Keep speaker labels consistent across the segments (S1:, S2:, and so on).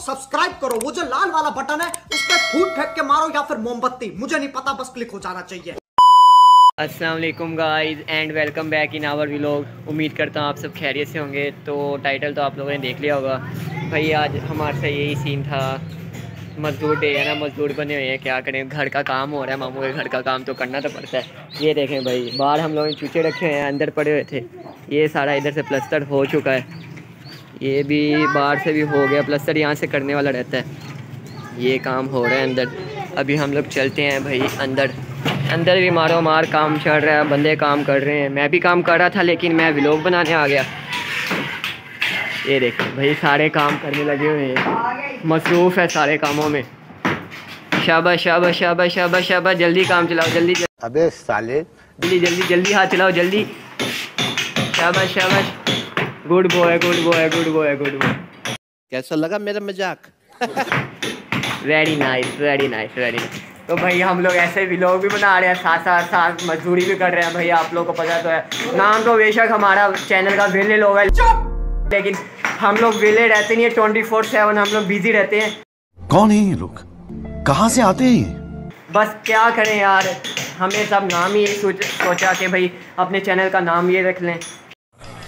S1: Subscribe करो। वो जो लाल वाला बटन है, उस पर फूट फेंक के मारो या फिर मोमबत्ती। मुझे नहीं पता, बस क्लिक हो जाना चाहिए।
S2: अस्सलाम वालेकुम guys and welcome back in our vlog उम्मीद करता हूँ आप सब खैरियत से होंगे। तो टाइटल तो आप लोगों ने देख लिया होगा। भाई, आज हमारे से यही सीन था। मजदूर डे है ना, मजदूर बने हुए हैं। क्या करें? घर का काम हो रहा है, मामू के घर का काम तो करना तो पड़ता है। ये देखें भाई, बाहर हम लोगों ने चूचे रखे हुए हैं, अंदर पड़े हुए थे। ये सारा इधर से प्लस्तर हो चुका है। ये भी बाहर से भी हो गया प्लस्तर यहाँ से करने वाला रहता है। ये काम हो रहा है अंदर। अभी हम लोग चलते हैं भाई अंदर। अंदर भी मारो मार काम चल रहा है बंदे काम कर रहे हैं। मैं भी काम कर रहा था लेकिन मैं व्लॉग बनाने आ गया। ये देखो भाई सारे काम करने लगे हुए हैं। मसरूफ़ है सारे कामों में। शाबा शाबा शाबा शाबा शाबा जल्दी काम चलाओ जल्दी।
S3: अबे साले।
S2: जल्दी जल्दी जल्दी हाथ चलाओ जल्दी। शाबाश शाबाश। Good boy good boy good boy good boy
S3: कैसा लगा मेरा मज़ाक?
S2: Very nice very nice very nice तो भाई हम लोग ऐसे व्लॉग भी बना रहे हैं साथ साथ साथ मजदूरी भी कर रहे हैं। भाई आप लोगों को पता तो है। नाम तो बेशक हमारा चैनल का विले लोग है लेकिन हम लोग विले रहते नहीं है ट्वेंटी फोर सेवन हम लोग बिज़ी रहते हैं।
S4: कौन है ये लोग? कहाँ से आते हैं
S2: बस क्या करें यार? हमें सब नाम ही सोच सोचा कि भाई अपने चैनल का नाम ये रख लें।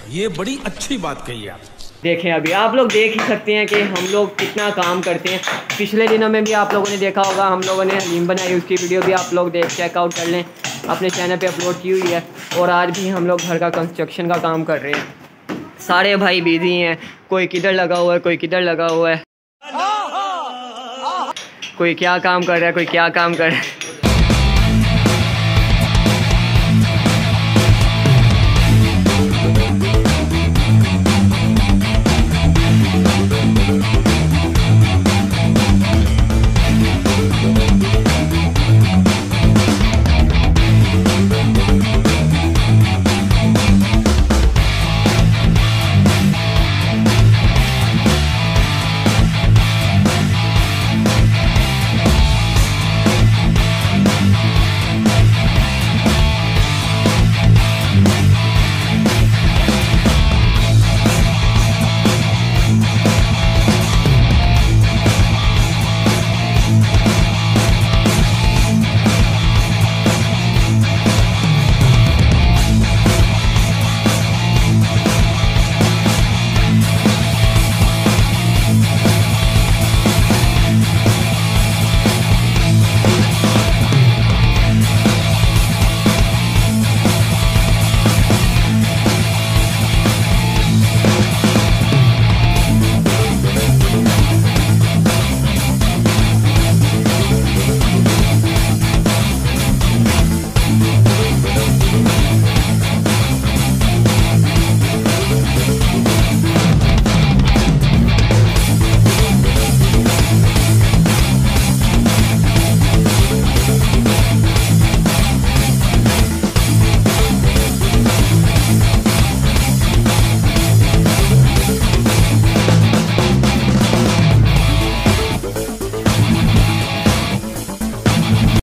S5: ये बड़ी अच्छी बात कही आप।
S2: देखें अभी, आप लोग देख ही सकते हैं कि हम लोग कितना काम करते हैं। पिछले दिनों में भी आप लोगों ने देखा होगा, हम लोगों ने नीम बनाई, उसकी वीडियो भी आप लोग देख चेकआउट कर लें। अपने चैनल पे अपलोड की हुई है और आज भी हम लोग घर का कंस्ट्रक्शन का काम कर रहे हैं। सारे भाई बिज़ी हैं। कोई किधर लगा हुआ है, कोई किधर लगा हुआ है। कोई क्या काम कर रहा है, कोई क्या काम कर रहा है।